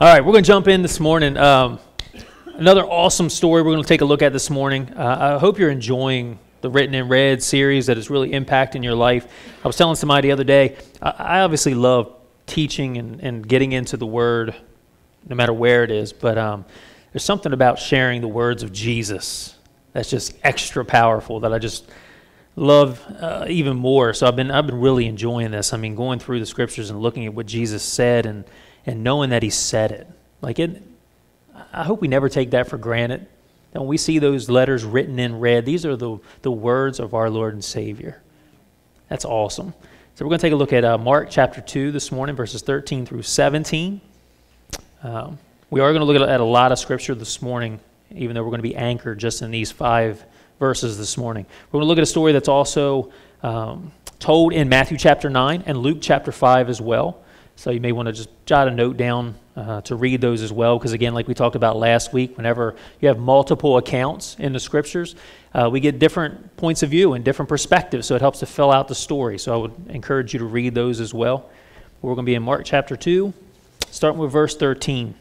All right, we're going to jump in this morning. Um, another awesome story we're going to take a look at this morning. Uh, I hope you're enjoying the Written in Red series that is really impacting your life. I was telling somebody the other day, I, obviously love teaching and, and getting into the Word, no matter where it is, but um, there's something about sharing the words of Jesus that's just extra powerful that I just love uh, even more. So I've been I've been really enjoying this. I mean, going through the scriptures and looking at what Jesus said and and knowing that he said it. Like it, I hope we never take that for granted. When we see those letters written in red, these are the, the words of our Lord and Savior. That's awesome. So we're going to take a look at uh, Mark chapter 2 this morning, verses 13 through 17. Um, we are going to look at a lot of scripture this morning, even though we're going to be anchored just in these five verses this morning. We're going to look at a story that's also um, told in Matthew chapter 9 and Luke chapter 5 as well. So you may want to just jot a note down uh, to read those as well, because again, like we talked about last week, whenever you have multiple accounts in the scriptures, uh, we get different points of view and different perspectives, so it helps to fill out the story. So I would encourage you to read those as well. We're going to be in Mark chapter 2, starting with verse 13.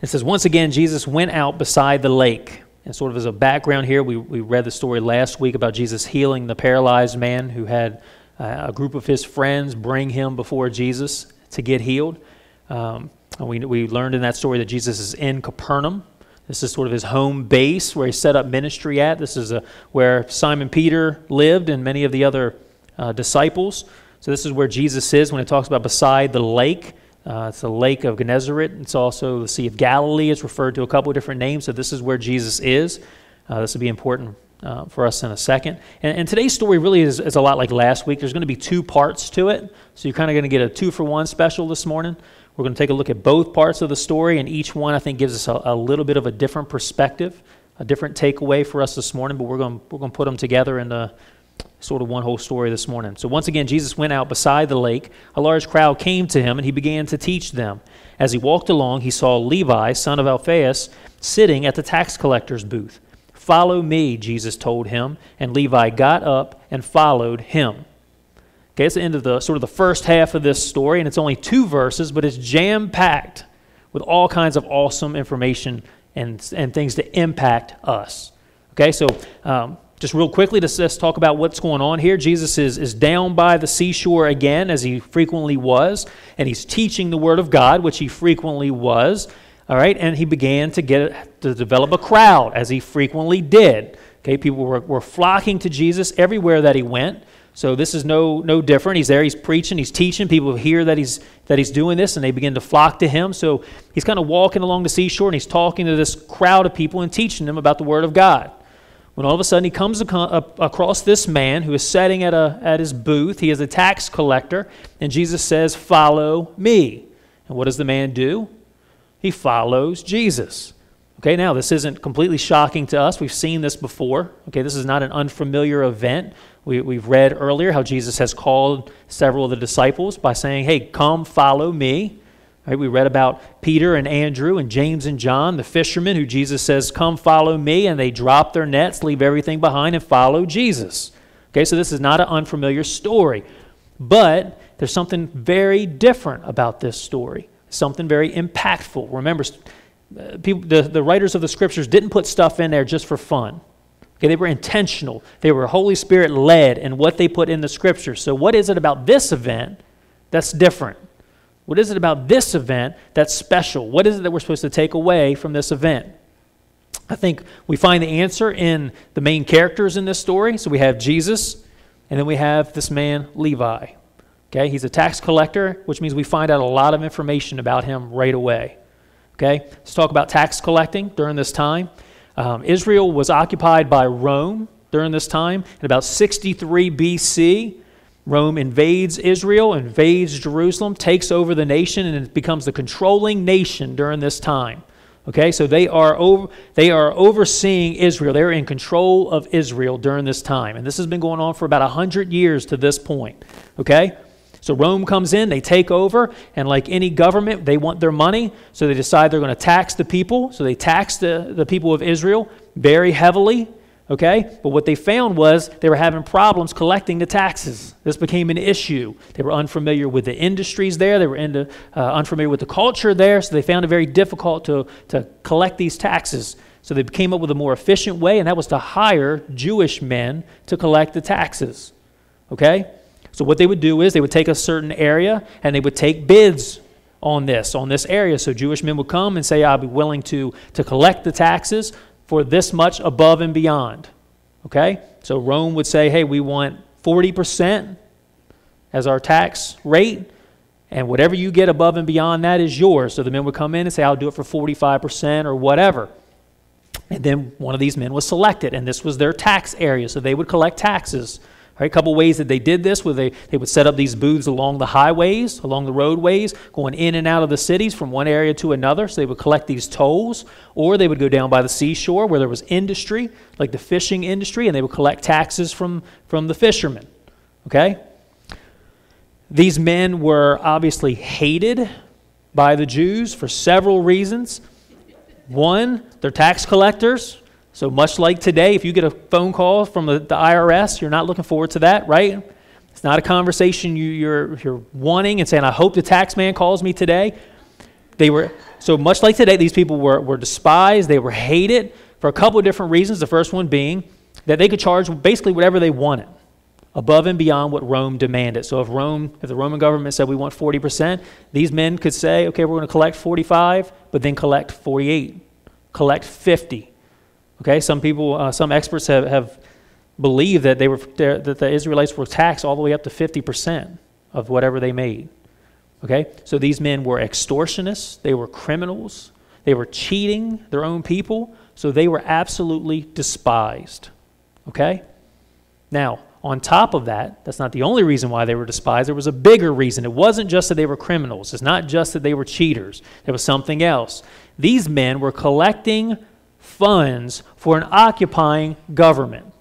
It says, Once again, Jesus went out beside the lake. And sort of as a background here, we, we read the story last week about Jesus healing the paralyzed man who had uh, a group of his friends bring him before Jesus to get healed. Um, we, we learned in that story that Jesus is in Capernaum. This is sort of his home base where he set up ministry at. This is a, where Simon Peter lived and many of the other uh, disciples. So this is where Jesus is when it talks about beside the lake. Uh, it's the lake of Gennesaret. It's also the Sea of Galilee. It's referred to a couple of different names. So this is where Jesus is. Uh, this will be important uh, for us in a second. And, and today's story really is, is, a lot like last week. There's going to be two parts to it. So you're kind of going to get a two for one special this morning. We're going to take a look at both parts of the story, and each one I think gives us a, a little bit of a different perspective, a different takeaway for us this morning. But we're going, we're going to put them together in the sort of one whole story this morning. So once again, Jesus went out beside the lake. A large crowd came to him, and he began to teach them. As he walked along, he saw Levi, son of Alphaeus, sitting at the tax collector's booth. Follow me, Jesus told him, and Levi got up and followed him. Okay, it's the end of the sort of the first half of this story, and it's only two verses, but it's jam packed with all kinds of awesome information and, and things to impact us. Okay, so um, just real quickly, let's, let's talk about what's going on here. Jesus is, is down by the seashore again, as he frequently was, and he's teaching the Word of God, which he frequently was. All right, and he began to get to develop a crowd, as he frequently did. Okay, people were, were flocking to Jesus everywhere that he went. So this is no no different. He's there, he's preaching, he's teaching. People hear that he's that he's doing this, and they begin to flock to him. So he's kind of walking along the seashore, and he's talking to this crowd of people and teaching them about the Word of God. When all of a sudden he comes across this man who is sitting at a at his booth. He is a tax collector, and Jesus says, "Follow me." And what does the man do? He follows Jesus. Okay, now this isn't completely shocking to us. We've seen this before. Okay, this is not an unfamiliar event. We, we've read earlier how Jesus has called several of the disciples by saying, Hey, come follow me. Right, we read about Peter and Andrew and James and John, the fishermen, who Jesus says, Come follow me. And they drop their nets, leave everything behind, and follow Jesus. Okay, so this is not an unfamiliar story. But there's something very different about this story something very impactful. Remember, uh, people, the, the writers of the scriptures didn't put stuff in there just for fun. Okay, they were intentional. They were Holy Spirit led in what they put in the scriptures. So, what is it about this event that's different? What is it about this event that's special? What is it that we're supposed to take away from this event? I think we find the answer in the main characters in this story. So, we have Jesus, and then we have this man, Levi. Okay, he's a tax collector, which means we find out a lot of information about him right away. Okay, let's talk about tax collecting during this time. Um, Israel was occupied by Rome during this time. In about 63 BC, Rome invades Israel, invades Jerusalem, takes over the nation, and it becomes the controlling nation during this time. Okay, so they are over, they are overseeing Israel. They're in control of Israel during this time, and this has been going on for about hundred years to this point. Okay, so Rome comes in, they take over, and like any government, they want their money, so they decide they're going to tax the people. So they tax the, the people of Israel very heavily. Okay? But what they found was they were having problems collecting the taxes. This became an issue. They were unfamiliar with the industries there, they were into, uh, unfamiliar with the culture there, so they found it very difficult to, to collect these taxes. So they came up with a more efficient way, and that was to hire Jewish men to collect the taxes. Okay? So what they would do is they would take a certain area and they would take bids on this, on this area. So Jewish men would come and say, I'll be willing to, to collect the taxes for this much above and beyond. Okay? So Rome would say, hey, we want 40% as our tax rate, and whatever you get above and beyond that is yours. So the men would come in and say, I'll do it for 45% or whatever. And then one of these men was selected, and this was their tax area, so they would collect taxes Right, a couple ways that they did this where they, they would set up these booths along the highways, along the roadways, going in and out of the cities from one area to another. So they would collect these tolls, or they would go down by the seashore where there was industry, like the fishing industry, and they would collect taxes from, from the fishermen. Okay? These men were obviously hated by the Jews for several reasons. One, they're tax collectors. So, much like today, if you get a phone call from the, the IRS, you're not looking forward to that, right? It's not a conversation you, you're, you're wanting and saying, I hope the tax man calls me today. They were, so much like today, these people were, were despised, they were hated for a couple of different reasons. The first one being that they could charge basically whatever they wanted above and beyond what Rome demanded. So if Rome, if the Roman government said we want 40%, these men could say, okay, we're going to collect 45, but then collect 48, collect 50. Okay, some people, uh, some experts have, have believed that, they were, that the Israelites were taxed all the way up to 50% of whatever they made. Okay, so these men were extortionists, they were criminals, they were cheating their own people, so they were absolutely despised. Okay? Now, on top of that, that's not the only reason why they were despised. There was a bigger reason. It wasn't just that they were criminals, it's not just that they were cheaters, there was something else. These men were collecting funds for an occupying government.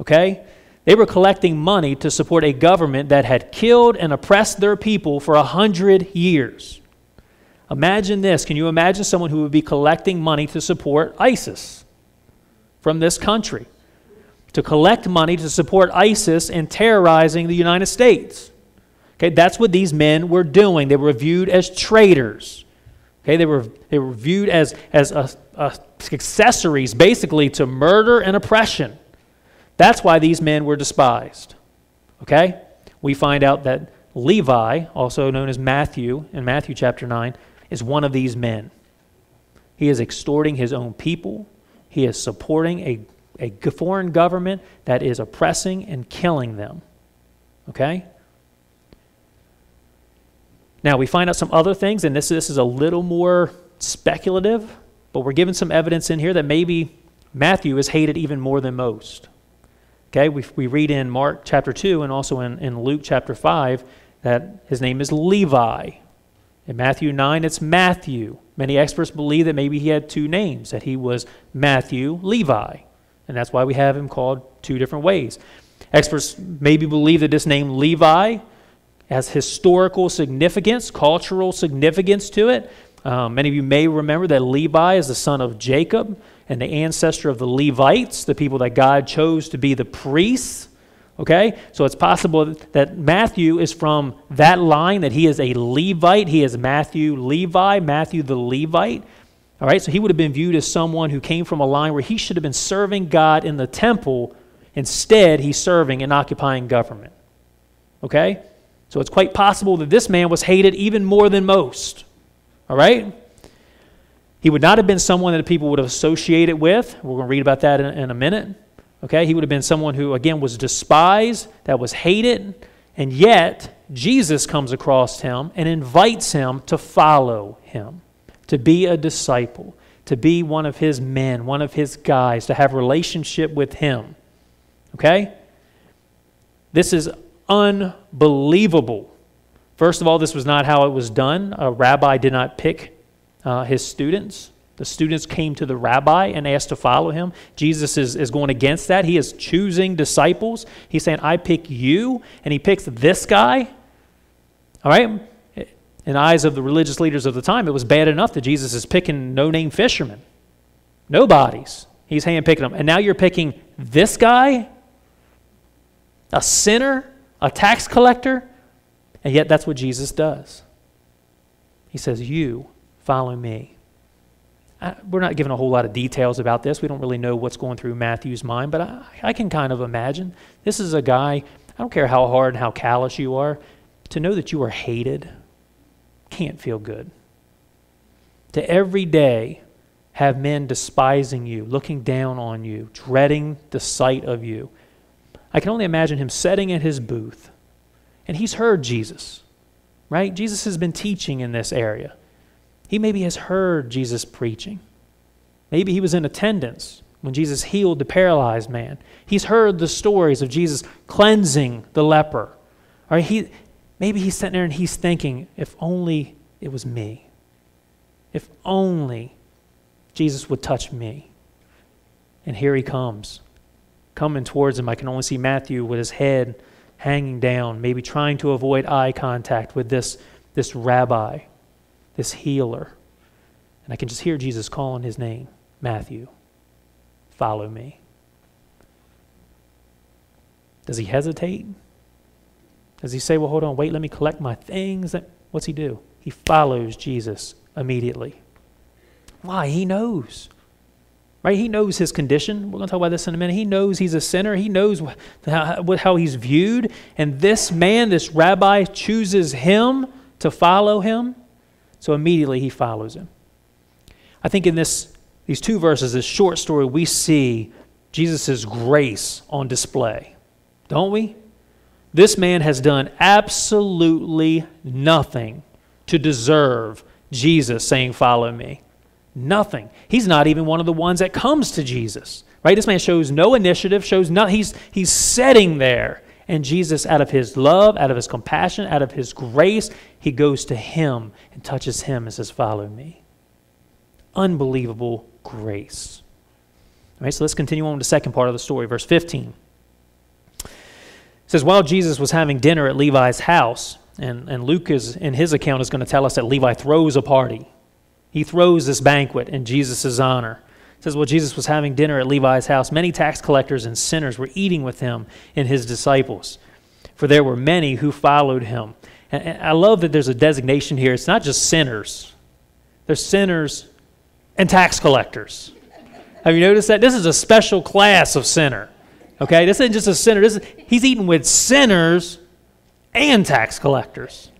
Okay? They were collecting money to support a government that had killed and oppressed their people for a hundred years. Imagine this. Can you imagine someone who would be collecting money to support ISIS from this country? To collect money to support ISIS and terrorizing the United States. Okay, that's what these men were doing. They were viewed as traitors. Okay, they were, they were viewed as, as a, a accessories basically to murder and oppression. That's why these men were despised. Okay? We find out that Levi, also known as Matthew in Matthew chapter 9, is one of these men. He is extorting his own people, he is supporting a, a foreign government that is oppressing and killing them. Okay? Now, we find out some other things, and this, this is a little more speculative, but we're given some evidence in here that maybe Matthew is hated even more than most. Okay, we, we read in Mark chapter 2 and also in, in Luke chapter 5 that his name is Levi. In Matthew 9, it's Matthew. Many experts believe that maybe he had two names, that he was Matthew Levi. And that's why we have him called two different ways. Experts maybe believe that this name Levi has historical significance, cultural significance to it. Um, many of you may remember that Levi is the son of Jacob and the ancestor of the Levites, the people that God chose to be the priests. Okay? So it's possible that Matthew is from that line, that he is a Levite. He is Matthew Levi, Matthew the Levite. All right? So he would have been viewed as someone who came from a line where he should have been serving God in the temple. Instead, he's serving and occupying government. Okay? So it's quite possible that this man was hated even more than most. All right? He would not have been someone that people would have associated with. We're going to read about that in, in a minute. Okay? He would have been someone who, again, was despised, that was hated, and yet Jesus comes across him and invites him to follow him, to be a disciple, to be one of his men, one of his guys, to have relationship with him. Okay? This is unbelievable First of all, this was not how it was done. A rabbi did not pick uh, his students. The students came to the rabbi and asked to follow him. Jesus is, is going against that. He is choosing disciples. He's saying, I pick you, and he picks this guy. All right? In eyes of the religious leaders of the time, it was bad enough that Jesus is picking no name fishermen. Nobodies. He's handpicking them. And now you're picking this guy, a sinner, a tax collector, and yet that's what Jesus does. He says, You follow me. I, we're not given a whole lot of details about this. We don't really know what's going through Matthew's mind, but I, I can kind of imagine. This is a guy, I don't care how hard and how callous you are, to know that you are hated can't feel good. To every day have men despising you, looking down on you, dreading the sight of you. I can only imagine him sitting at his booth, and he's heard Jesus, right? Jesus has been teaching in this area. He maybe has heard Jesus preaching. Maybe he was in attendance when Jesus healed the paralyzed man. He's heard the stories of Jesus cleansing the leper. Or he, maybe he's sitting there and he's thinking, if only it was me. If only Jesus would touch me. And here he comes, coming towards him. I can only see Matthew with his head hanging down, maybe trying to avoid eye contact with this, this rabbi, this healer. And I can just hear Jesus calling his name Matthew, follow me. Does he hesitate? Does he say, Well, hold on, wait, let me collect my things? What's he do? He follows Jesus immediately. Why? He knows. Right? He knows his condition. We're going to talk about this in a minute. He knows he's a sinner. He knows how, how he's viewed. And this man, this rabbi, chooses him to follow him. So immediately he follows him. I think in this, these two verses, this short story, we see Jesus' grace on display, don't we? This man has done absolutely nothing to deserve Jesus saying, Follow me. Nothing. He's not even one of the ones that comes to Jesus. Right? This man shows no initiative, shows no he's he's sitting there. And Jesus, out of his love, out of his compassion, out of his grace, he goes to him and touches him and says, Follow me. Unbelievable grace. All right, so let's continue on with the second part of the story, verse 15. It says, While Jesus was having dinner at Levi's house, and, and Luke is in his account is going to tell us that Levi throws a party. He throws this banquet in Jesus' honor. It says, Well, Jesus was having dinner at Levi's house. Many tax collectors and sinners were eating with him and his disciples, for there were many who followed him. And, I love that there's a designation here. It's not just sinners, there's sinners and tax collectors. Have you noticed that? This is a special class of sinner. Okay? This isn't just a sinner. This is, he's eating with sinners and tax collectors.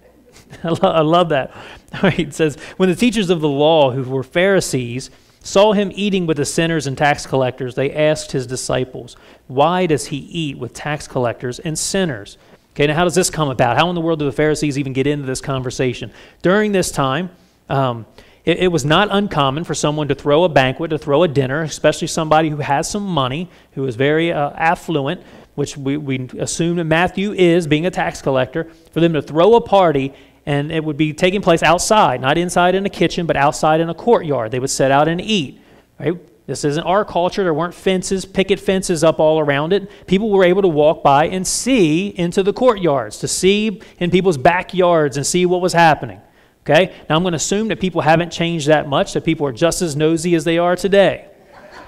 I, lo- I love that. it says, When the teachers of the law, who were Pharisees, saw him eating with the sinners and tax collectors, they asked his disciples, Why does he eat with tax collectors and sinners? Okay, now how does this come about? How in the world do the Pharisees even get into this conversation? During this time, um, it, it, was not uncommon for someone to throw a banquet, to throw a dinner, especially somebody who has some money, who is very uh, affluent, which we, we assume that Matthew is, being a tax collector, for them to throw a party and it would be taking place outside, not inside in a kitchen, but outside in a courtyard. They would set out and eat. Right? This isn't our culture. There weren't fences, picket fences up all around it. People were able to walk by and see into the courtyards, to see in people's backyards and see what was happening. Okay? Now I'm going to assume that people haven't changed that much, that people are just as nosy as they are today.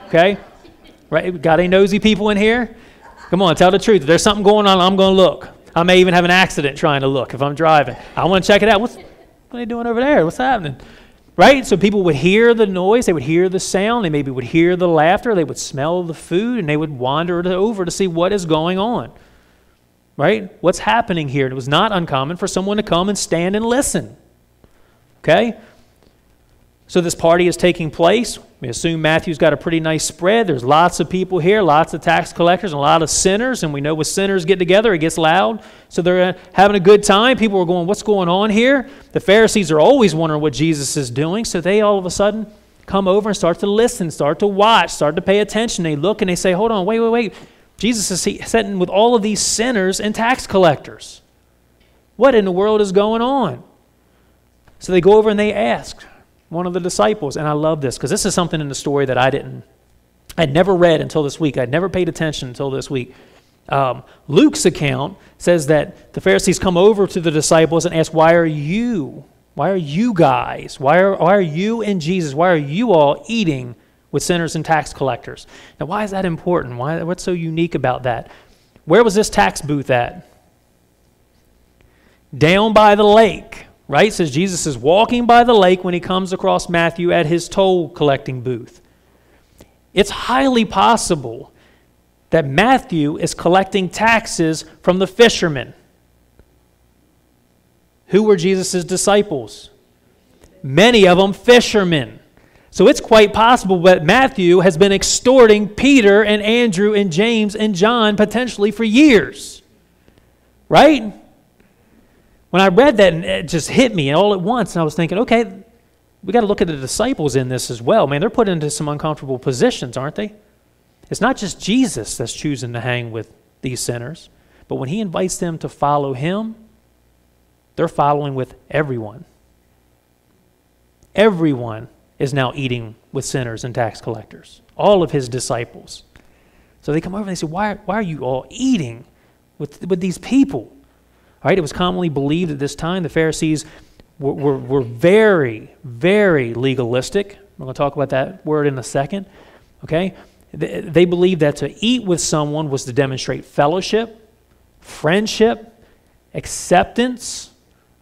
Okay? Right? Got any nosy people in here? Come on, tell the truth. If there's something going on, I'm going to look. I may even have an accident trying to look if I'm driving. I want to check it out. What's, what are they doing over there? What's happening? Right? So people would hear the noise, they would hear the sound, they maybe would hear the laughter, they would smell the food, and they would wander over to see what is going on. Right? What's happening here? And it was not uncommon for someone to come and stand and listen. Okay? So this party is taking place. We assume Matthew's got a pretty nice spread. There's lots of people here, lots of tax collectors, and a lot of sinners. And we know when sinners get together, it gets loud. So they're uh, having a good time. People are going, What's going on here? The Pharisees are always wondering what Jesus is doing. So they all of a sudden come over and start to listen, start to watch, start to pay attention. They look and they say, Hold on, wait, wait, wait. Jesus is sitting with all of these sinners and tax collectors. What in the world is going on? So they go over and they ask, one of the disciples. And I love this because this is something in the story that I didn't, I'd never read until this week. I'd never paid attention until this week. Um, Luke's account says that the Pharisees come over to the disciples and ask, Why are you, why are you guys, why are, why are you and Jesus, why are you all eating with sinners and tax collectors. Now, why is that important? Why, what's so unique about that? Where was this tax booth at? Down by the lake, right? It says Jesus is walking by the lake when he comes across Matthew at his toll collecting booth. It's highly possible that Matthew is collecting taxes from the fishermen. Who were Jesus' disciples? Many of them fishermen. So it's quite possible that Matthew has been extorting Peter and Andrew and James and John potentially for years. Right? When I read that, it just hit me all at once, and I was thinking, okay, we got to look at the disciples in this as well. Man, they're put into some uncomfortable positions, aren't they? It's not just Jesus that's choosing to hang with these sinners, but when he invites them to follow him, they're following with everyone. Everyone is now eating with sinners and tax collectors, all of his disciples. So they come over and they say, Why, why are you all eating with, with these people? Right, it was commonly believed at this time the Pharisees were, were, were very, very legalistic. We're going to talk about that word in a second. Okay? They, they believed that to eat with someone was to demonstrate fellowship, friendship, acceptance.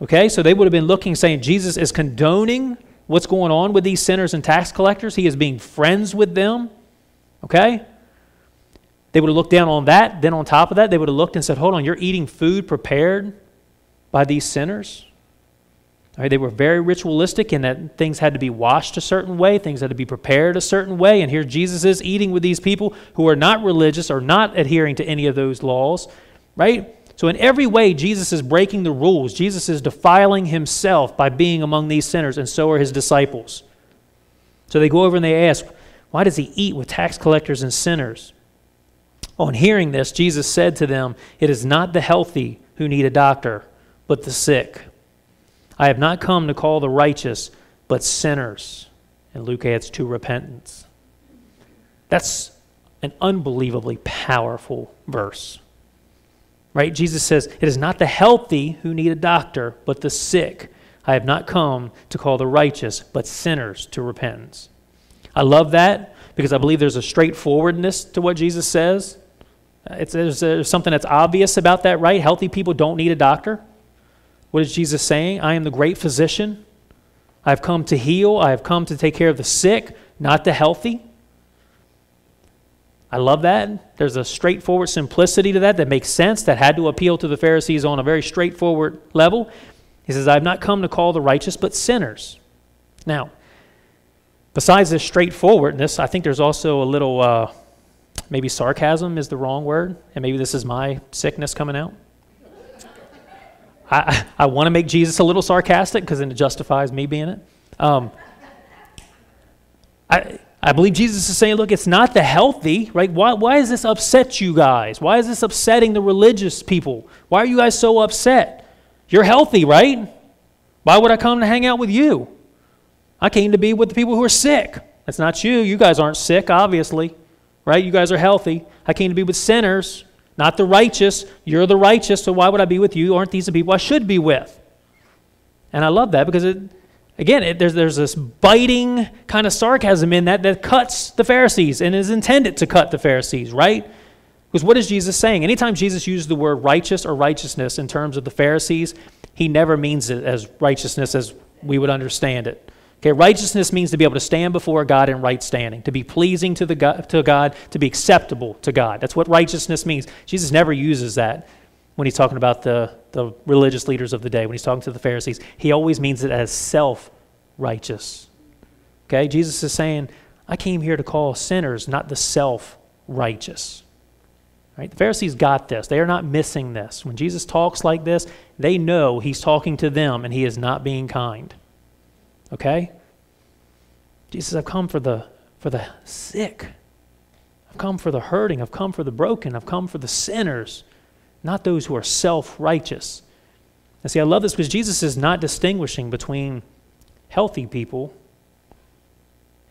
Okay? So they would have been looking, saying Jesus is condoning what's going on with these sinners and tax collectors. He is being friends with them. Okay? They would have looked down on that. Then, on top of that, they would have looked and said, Hold on, you're eating food prepared by these sinners? Right, they were very ritualistic in that things had to be washed a certain way, things had to be prepared a certain way. And here Jesus is eating with these people who are not religious or not adhering to any of those laws, right? So, in every way, Jesus is breaking the rules. Jesus is defiling himself by being among these sinners, and so are his disciples. So they go over and they ask, Why does he eat with tax collectors and sinners? On hearing this, Jesus said to them, It is not the healthy who need a doctor, but the sick. I have not come to call the righteous, but sinners. And Luke adds to repentance. That's an unbelievably powerful verse. Right? Jesus says, It is not the healthy who need a doctor, but the sick. I have not come to call the righteous, but sinners to repentance. I love that because I believe there's a straightforwardness to what Jesus says. It's, there's, there's something that's obvious about that, right? Healthy people don't need a doctor. What is Jesus saying? I am the great physician. I have come to heal. I have come to take care of the sick, not the healthy. I love that. There's a straightforward simplicity to that that makes sense, that had to appeal to the Pharisees on a very straightforward level. He says, I have not come to call the righteous, but sinners. Now, besides this straightforwardness, I think there's also a little, uh, maybe sarcasm is the wrong word, and maybe this is my sickness coming out. I, I want to make Jesus a little sarcastic because then it justifies me being it. Um, I, I believe Jesus is saying, look, it's not the healthy, right? Why, why does this upset you guys? Why is this upsetting the religious people? Why are you guys so upset? You're healthy, right? Why would I come to hang out with you? I came to be with the people who are sick. That's not you. You guys aren't sick, obviously, right? You guys are healthy. I came to be with sinners not the righteous. You're the righteous, so why would I be with you? Aren't these the people I should be with? And I love that because, it, again, it, there's, there's this biting kind of sarcasm in that that cuts the Pharisees and is intended to cut the Pharisees, right? Because what is Jesus saying? Anytime Jesus uses the word righteous or righteousness in terms of the Pharisees, he never means it as righteousness as we would understand it. Okay, righteousness means to be able to stand before God in right standing, to be pleasing to, the God, to God, to be acceptable to God. That's what righteousness means. Jesus never uses that when he's talking about the, the religious leaders of the day, when he's talking to the Pharisees. He always means it as self righteous. Okay, Jesus is saying, I came here to call sinners, not the self righteous. Right? The Pharisees got this. They are not missing this. When Jesus talks like this, they know he's talking to them and he is not being kind. Okay? Jesus, I've come for the, for the sick. I've come for the hurting. I've come for the broken. I've come for the sinners, not those who are self righteous. And see, I love this because Jesus is not distinguishing between healthy people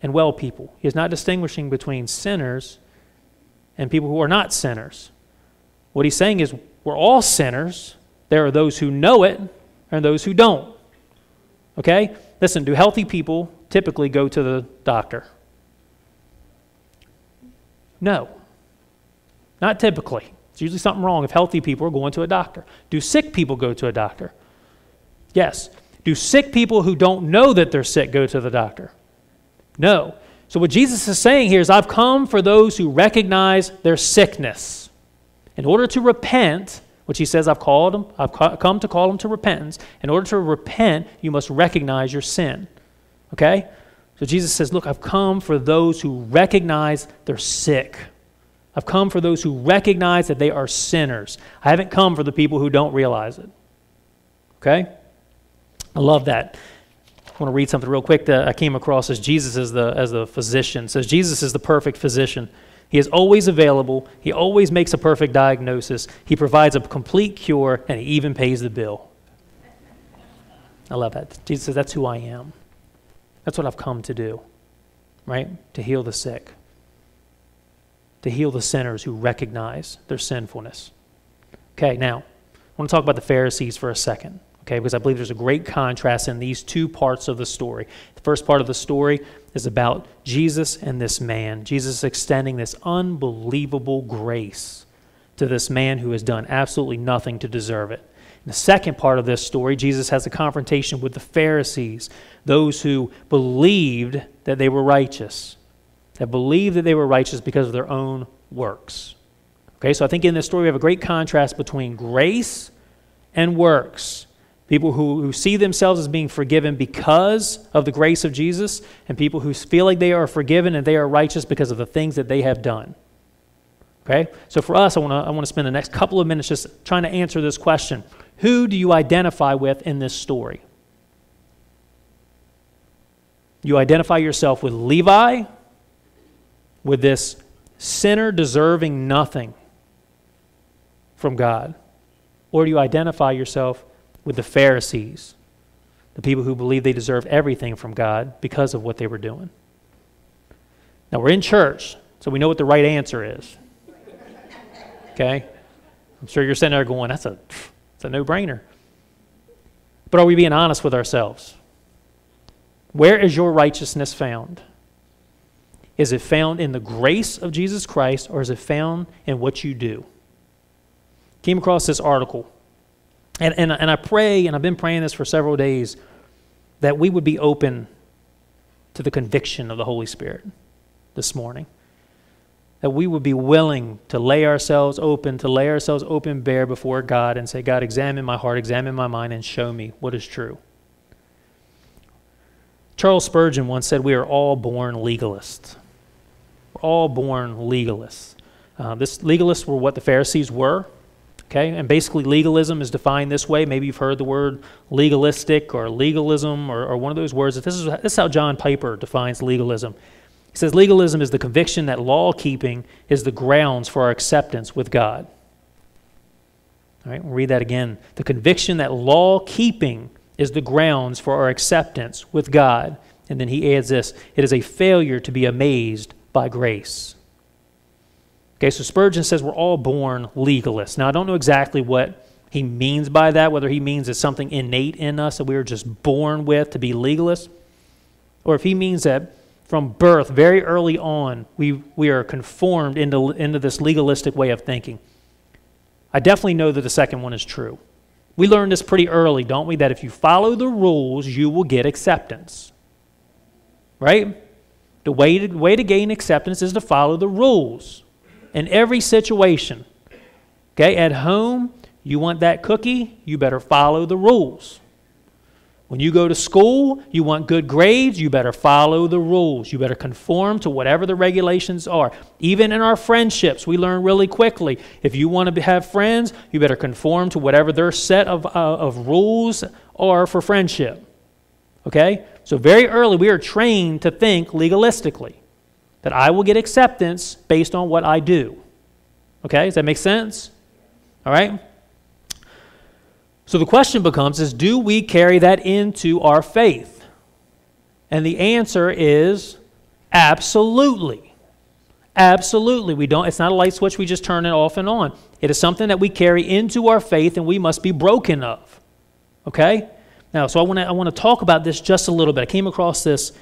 and well people. He is not distinguishing between sinners and people who are not sinners. What he's saying is, we're all sinners. There are those who know it and those who don't. Okay? Listen, do healthy people typically go to the doctor? No. Not typically. It's usually something wrong if healthy people are going to a doctor. Do sick people go to a doctor? Yes. Do sick people who don't know that they're sick go to the doctor? No. So, what Jesus is saying here is, I've come for those who recognize their sickness. In order to repent, which he says, I've called them, I've come to call them to repentance. In order to repent, you must recognize your sin. Okay? So Jesus says, Look, I've come for those who recognize they're sick. I've come for those who recognize that they are sinners. I haven't come for the people who don't realize it. Okay? I love that. I want to read something real quick that I came across as Jesus as the, as the physician. It says Jesus is the perfect physician. He is always available. He always makes a perfect diagnosis. He provides a complete cure, and he even pays the bill. I love that. Jesus says, That's who I am. That's what I've come to do, right? To heal the sick, to heal the sinners who recognize their sinfulness. Okay, now, I want to talk about the Pharisees for a second okay, because I believe there's a great contrast in these two parts of the story. The first part of the story is about Jesus and this man, Jesus extending this unbelievable grace to this man who has done absolutely nothing to deserve it. In the second part of this story, Jesus has a confrontation with the Pharisees, those who believed that they were righteous, that believed that they were righteous because of their own works. Okay, so I think in this story we have a great contrast between grace and works. People who, who see themselves as being forgiven because of the grace of Jesus, and people who feel like they are forgiven and they are righteous because of the things that they have done. Okay? So for us, I want to I wanna spend the next couple of minutes just trying to answer this question Who do you identify with in this story? You identify yourself with Levi, with this sinner deserving nothing from God? Or do you identify yourself with the Pharisees, the people who believe they deserve everything from God because of what they were doing. Now, we're in church, so we know what the right answer is. Okay? I'm sure you're sitting there going, that's a, that's a no brainer. But are we being honest with ourselves? Where is your righteousness found? Is it found in the grace of Jesus Christ or is it found in what you do? Came across this article and, and, and I pray, and I've been praying this for several days, that we would be open to the conviction of the Holy Spirit this morning. That we would be willing to lay ourselves open, to lay ourselves open bare before God and say, God, examine my heart, examine my mind, and show me what is true. Charles Spurgeon once said, We are all born legalists. We're all born legalists. Uh, this legalists were what the Pharisees were. Okay, and basically legalism is defined this way. Maybe you've heard the word legalistic or legalism or, or one of those words. This is, this is how John Piper defines legalism. He says legalism is the conviction that law keeping is the grounds for our acceptance with God. All right, we'll read that again. The conviction that law keeping is the grounds for our acceptance with God. And then he adds this it is a failure to be amazed by grace. Okay, so Spurgeon says we're all born legalists. Now, I don't know exactly what he means by that, whether he means it's something innate in us that we were just born with to be legalists, or if he means that from birth, very early on, we, we are conformed into, into this legalistic way of thinking. I definitely know that the second one is true. We learn this pretty early, don't we? That if you follow the rules, you will get acceptance. Right? The way to, way to gain acceptance is to follow the rules in every situation. Okay, at home, you want that cookie, you better follow the rules. When you go to school, you want good grades, you better follow the rules. You better conform to whatever the regulations are. Even in our friendships, we learn really quickly. If you want to have friends, you better conform to whatever their set of, uh, of rules are for friendship. Okay? So, very early, we are trained to think legalistically that I will get acceptance based on what I do. Okay, does that make sense? All right? So the question becomes is do we carry that into our faith? And the answer is absolutely. Absolutely. We don't it's not a light switch we just turn it off and on. It is something that we carry into our faith and we must be broken of. Okay? Now, so I want to I want to talk about this just a little bit. I came across this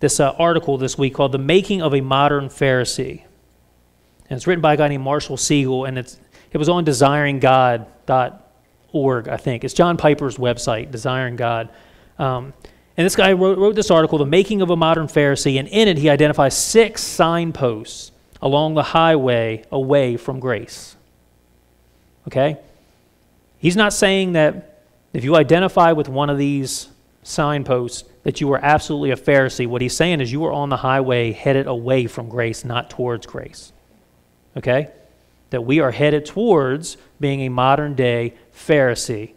this uh, article this week called The Making of a Modern Pharisee. And it's written by a guy named Marshall Segal, and it's, it was on desiringgod.org, I think. It's John Piper's website, Desiring God. Um, and this guy wrote, wrote this article, The Making of a Modern Pharisee, and in it he identifies six signposts along the highway away from grace. Okay? He's not saying that if you identify with one of these signposts that you are absolutely a Pharisee. What he's saying is you are on the highway headed away from grace, not towards grace. Okay? That we are headed towards being a modern day Pharisee.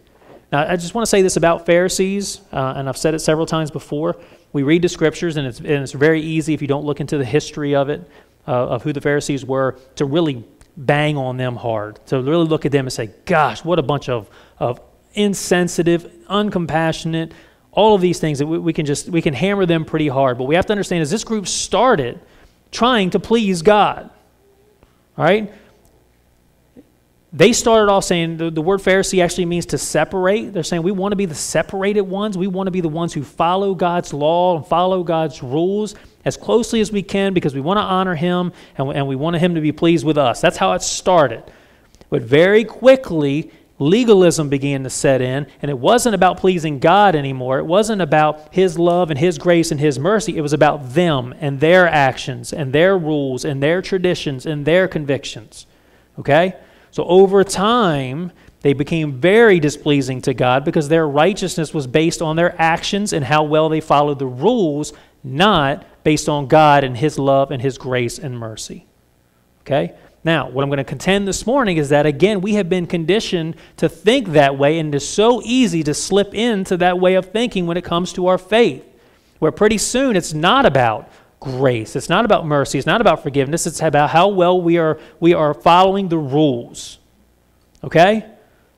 Now, I just want to say this about Pharisees, uh, and I've said it several times before. We read the scriptures, and it's, and it's very easy if you don't look into the history of it, uh, of who the Pharisees were, to really bang on them hard, to really look at them and say, gosh, what a bunch of, of insensitive, uncompassionate, all of these things that we, we, can just we can hammer them pretty hard. But we have to understand is this group started trying to please god all right? They started off saying the, the word pharisee actually means to separate. They're saying we want to be the separated ones. We want to be the ones who follow god's law and follow god's rules as closely as we can because we want to honor him and, and we want him to be pleased with us. That's how it started. But very quickly legalism began to set in, and it wasn't about pleasing God anymore. It wasn't about His love and His grace and His mercy. It was about them and their actions and their rules and their traditions and their convictions. Okay? So over time, they became very displeasing to God because their righteousness was based on their actions and how well they followed the rules, not based on God and His love and His grace and mercy. Okay? Now, what I'm going to contend this morning is that, again, we have been conditioned to think that way, and it is so easy to slip into that way of thinking when it comes to our faith, where pretty soon it's not about grace, it's not about mercy, it's not about forgiveness, it's about how well we are, we are following the rules. Okay?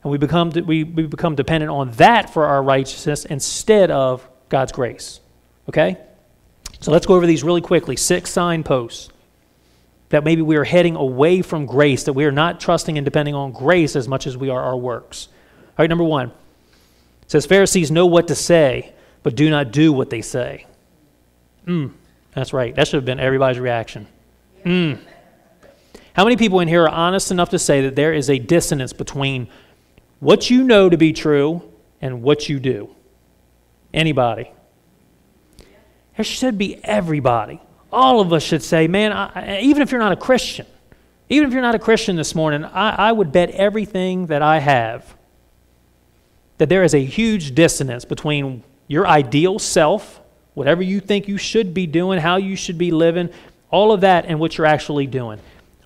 And we become, we, we become dependent on that for our righteousness instead of God's grace. Okay? So let's go over these really quickly. Six signposts that maybe we are heading away from grace, that we are not trusting and depending on grace as much as we are our works. All right, number one. Says, Pharisees know what to say, but do not do what they say. Hmm, that's right. That should have been everybody's reaction. Hmm. How many people in here are honest enough to say that there is a dissonance between what you know to be true and what you do? Anybody? There should be everybody all of us should say, man, I, even if you're not a Christian, even if you're not a Christian this morning, I, I would bet everything that I have that there is a huge dissonance between your ideal self, whatever you think you should be doing, how you should be living, all of that, and what you're actually doing.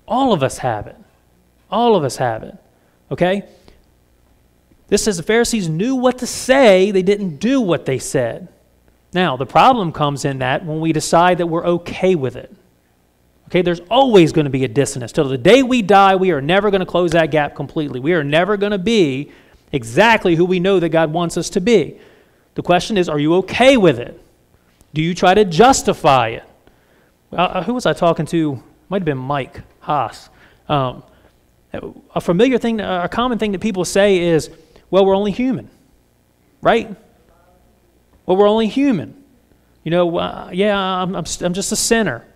All of us have it. All of us have it. Okay? This says the Pharisees knew what to say, they didn't do what they said. Now, the problem comes in that when we decide that we're okay with it. Okay, there's always going to be a dissonance. Till the day we die, we are never going to close that gap completely. We are never going to be exactly who we know that God wants us to be. The question is, are you okay with it? Do you try to justify it? Uh, who was I talking to? Might have been Mike Haas. Um, a familiar thing, a common thing that people say is, well, we're only human, right? Well, we're only human. You know, uh, yeah, I'm, I'm, I'm just a sinner.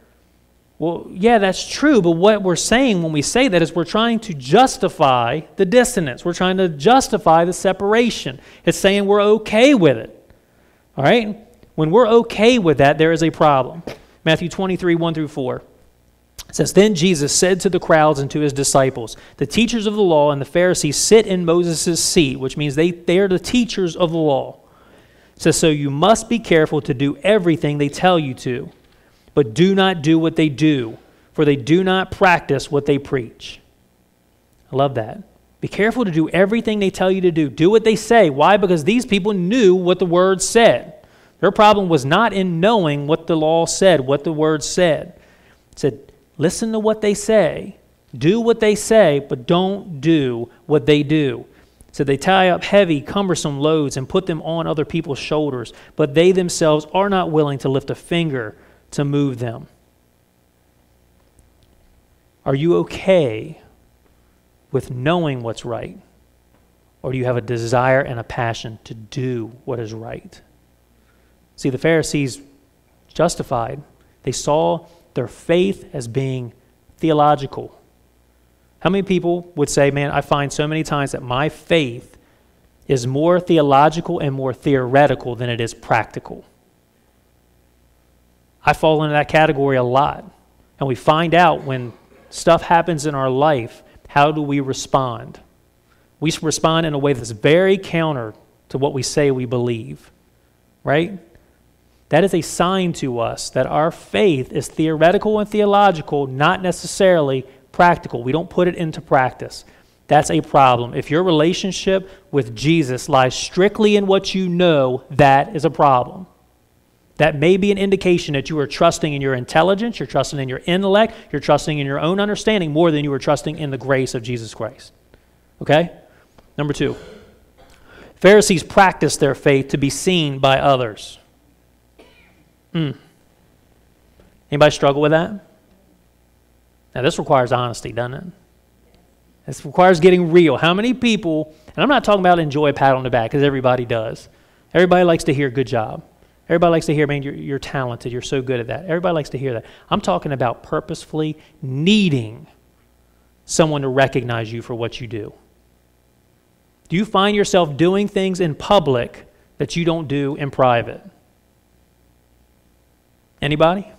Well, yeah, that's true, but what we're saying when we say that is we're trying to justify the dissonance. We're trying to justify the separation. It's saying we're okay with it. All right? When we're okay with that, there is a problem. Matthew 23, 1 through 4. It says, Then Jesus said to the crowds and to his disciples, The teachers of the law and the Pharisees sit in Moses' seat, which means they, they are the teachers of the law says, So you must be careful to do everything they tell you to, but do not do what they do, for they do not practice what they preach. I love that. Be careful to do everything they tell you to do. Do what they say. Why? Because these people knew what the word said. Their problem was not in knowing what the law said, what the word said. It said, listen to what they say, do what they say, but don't do what they do. So they tie up heavy, cumbersome loads and put them on other people's shoulders, but they themselves are not willing to lift a finger to move them. Are you okay with knowing what's right? Or do you have a desire and a passion to do what is right? See, the Pharisees justified. They saw their faith as being theological, How many people would say, man, I find so many times that my faith is more theological and more theoretical than it is practical? I fall into that category a lot. And we find out when stuff happens in our life, how do we respond? We respond in a way that's very counter to what we say we believe, right? That is a sign to us that our faith is theoretical and theological, not necessarily practical. We don't put it into practice. That's a problem. If your relationship with Jesus lies strictly in what you know, that is a problem. That may be an indication that you are trusting in your intelligence, you're trusting in your intellect, you're trusting in your own understanding more than you are trusting in the grace of Jesus Christ. Okay? Number two, Pharisees practiced their faith to be seen by others. Hmm. Anybody struggle with that? Now, this requires honesty, doesn't it? This requires getting real. How many people, and I'm not talking about enjoy a pat on the back, because everybody does. Everybody likes to hear good job. Everybody likes to hear, man, you're, you're talented. You're so good at that. Everybody likes to hear that. I'm talking about purposefully needing someone to recognize you for what you do. Do you find yourself doing things in public that you don't do in private? Anybody?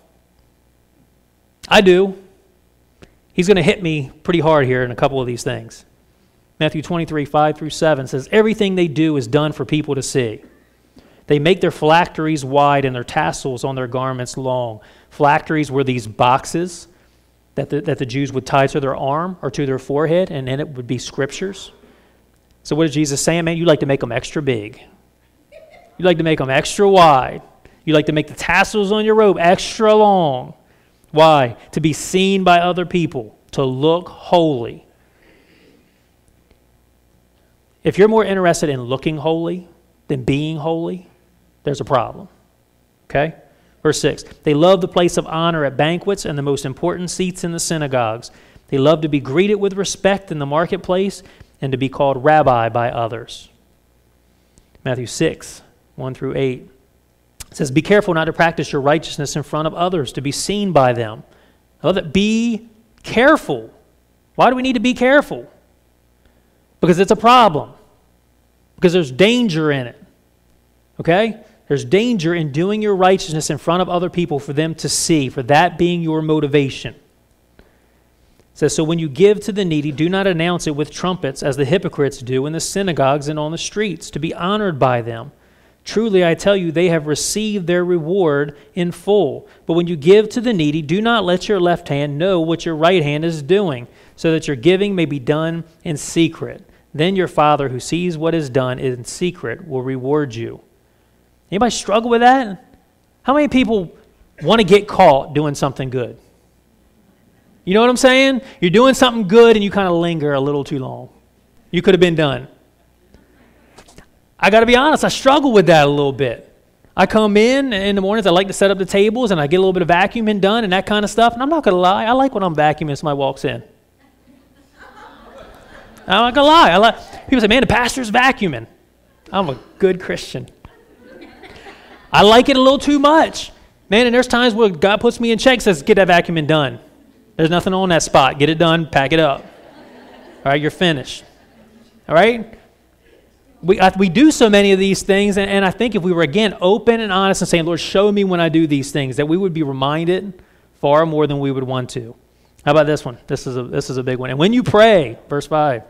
I do. He's going to hit me pretty hard here in a couple of these things. Matthew 23, 5 through 7 says, Everything they do is done for people to see. They make their phylacteries wide and their tassels on their garments long. Phylacteries were these boxes that the, that the Jews would tie to their arm or to their forehead, and in it would be scriptures. So, what is Jesus saying, man? You like to make them extra big, you like to make them extra wide. You like to make the tassels on your robe extra long. Why? To be seen by other people, to look holy. If you're more interested in looking holy than being holy, there's a problem. Okay? Verse 6 They love the place of honor at banquets and the most important seats in the synagogues. They love to be greeted with respect in the marketplace and to be called rabbi by others. Matthew 6, 1 through 8. It says, Be careful not to practice your righteousness in front of others, to be seen by them. I love that. Be careful. Why do we need to be careful? Because it's a problem. Because there's danger in it. Okay? There's danger in doing your righteousness in front of other people for them to see, for that being your motivation. It says, So when you give to the needy, do not announce it with trumpets as the hypocrites do in the synagogues and on the streets, to be honored by them. Truly, I tell you, they have received their reward in full. But when you give to the needy, do not let your left hand know what your right hand is doing, so that your giving may be done in secret. Then your Father, who sees what is done in secret, will reward you. Anybody struggle with that? How many people want to get caught doing something good? You know what I'm saying? You're doing something good and you kind of linger a little too long. You could have been done. I got to be honest, I struggle with that a little bit. I come in in the mornings, I like to set up the tables and I get a little bit of vacuuming done and that kind of stuff. And I'm not going to lie, I like when I'm vacuuming somebody walks in. I'm not going to lie. I like, people say, man, the pastor's vacuuming. I'm a good Christian. I like it a little too much. Man, and there's times where God puts me in check, says, get that vacuuming done. There's nothing on that spot. Get it done, pack it up. All right, you're finished. All right? We, we do so many of these things, and, and I think if we were again open and honest and saying, Lord, show me when I do these things, that we would be reminded far more than we would want to. How about this one? This is a, this is a big one. And when you pray, verse 5,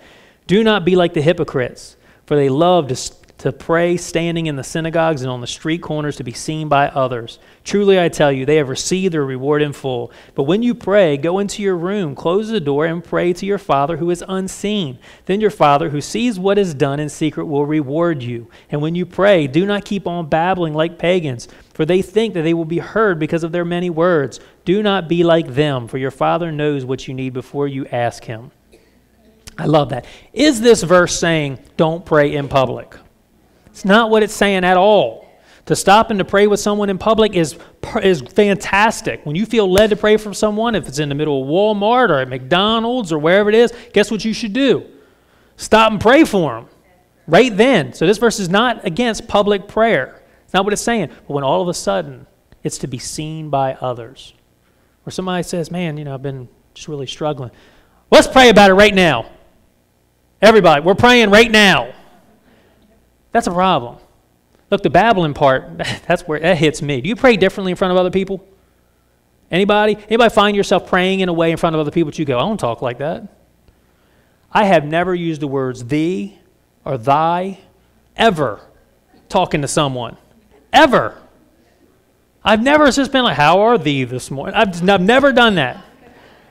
do not be like the hypocrites, for they love to to pray standing in the synagogues and on the street corners to be seen by others. Truly, I tell you, they have received their reward in full. But when you pray, go into your room, close the door, and pray to your Father who is unseen. Then your Father who sees what is done in secret will reward you. And when you pray, do not keep on babbling like pagans, for they think that they will be heard because of their many words. Do not be like them, for your Father knows what you need before you ask Him. I love that. Is this verse saying, don't pray in public? It's not what it's saying at all. To stop and to pray with someone in public is, is fantastic. When you feel led to pray for someone, if it's in the middle of Walmart or at McDonald's or wherever it is, guess what you should do? Stop and pray for them right then. So this verse is not against public prayer. It's not what it's saying. But when all of a sudden it's to be seen by others, or somebody says, man, you know, I've been just really struggling. Let's pray about it right now. Everybody, we're praying right now. That's a problem. Look, the babbling part, that's where that hits me. Do you pray differently in front of other people? Anybody? Anybody find yourself praying in a way in front of other people that you go, I don't talk like that? I have never used the words thee or thy ever talking to someone. Ever. I've never just been like, How are thee this morning? I've, I've never done that.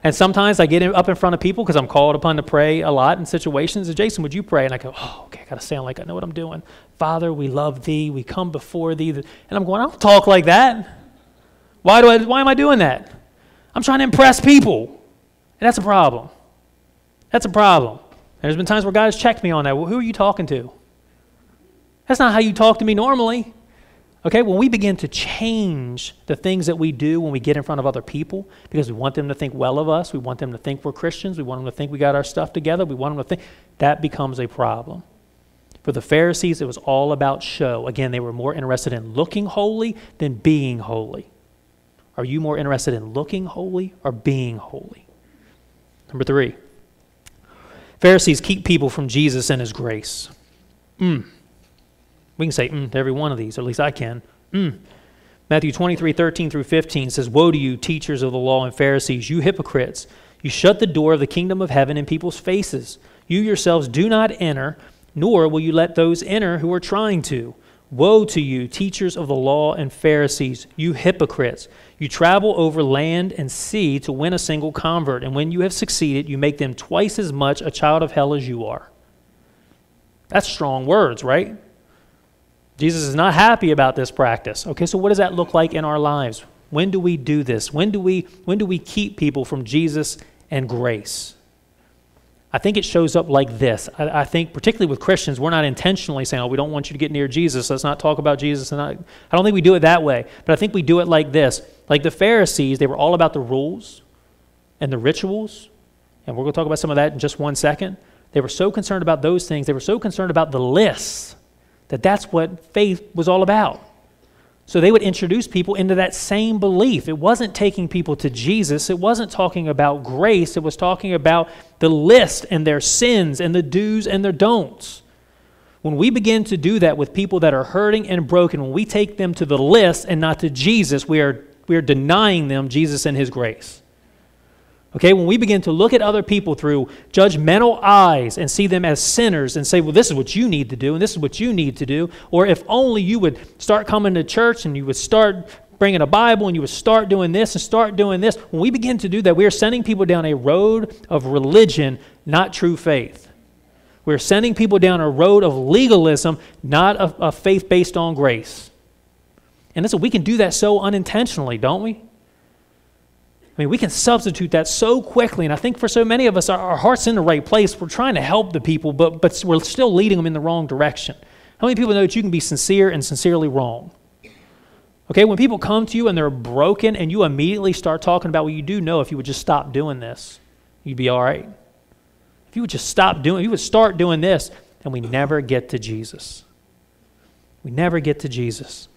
And sometimes I get up in front of people because I'm called upon to pray a lot in situations. And Jason, would you pray? And I go, Oh, okay, I got to sound like I know what I'm doing. Father, we love thee. We come before thee. And I'm going, I don't talk like that. Why, do I, why am I doing that? I'm trying to impress people. And that's a problem. That's a problem. There's been times where God has checked me on that. Well, who are you talking to? That's not how you talk to me normally. Okay, when we begin to change the things that we do when we get in front of other people because we want them to think well of us, we want them to think we're Christians, we want them to think we got our stuff together, we want them to think, that becomes a problem. For the Pharisees, it was all about show. Again, they were more interested in looking holy than being holy. Are you more interested in looking holy or being holy? Number three, Pharisees keep people from Jesus and his grace. Mm. We can say mm to every one of these, or at least I can. Mm. Matthew 23, 13 through 15 says, Woe to you, teachers of the law and Pharisees, you hypocrites! You shut the door of the kingdom of heaven in people's faces. You yourselves do not enter, nor will you let those enter who are trying to. Woe to you, teachers of the law and Pharisees, you hypocrites! You travel over land and sea to win a single convert, and when you have succeeded, you make them twice as much a child of hell as you are. That's strong words, right? Jesus is not happy about this practice. Okay, so what does that look like in our lives? When do we do this? When do we, when do we keep people from Jesus and grace? I think it shows up like this. I, I, think, particularly with Christians, we're not intentionally saying, oh, we don't want you to get near Jesus. Let's not talk about Jesus. And I, I don't think we do it that way. But I think we do it like this. Like the Pharisees, they were all about the rules and the rituals. And we're going to talk about some of that in just one second. They were so concerned about those things. They were so concerned about the lists that that's what faith was all about. So they would introduce people into that same belief. It wasn't taking people to Jesus, it wasn't talking about grace, it was talking about the list and their sins and the do's and their don'ts. When we begin to do that with people that are hurting and broken, when we take them to the list and not to Jesus, we are, we are denying them Jesus and His grace. Okay, when we begin to look at other people through judgmental eyes and see them as sinners and say, well, this is what you need to do and this is what you need to do, or if only you would start coming to church and you would start bringing a Bible and you would start doing this and start doing this, when we begin to do that, we are sending people down a road of religion, not true faith. We're sending people down a road of legalism, not a, a faith based on grace. And listen, we can do that so unintentionally, don't we? Mean, we can substitute that so quickly. And I think for so many of us, our, our heart's in the right place. We're trying to help the people, but, but we're still leading them in the wrong direction. How many people know that you can be sincere and sincerely wrong? Okay, when people come to you and they're broken and you immediately start talking about what you do know if you would just stop doing this, you'd be all right. If you would just stop doing, if you would start doing this, and we never get to Jesus. We never get to Jesus.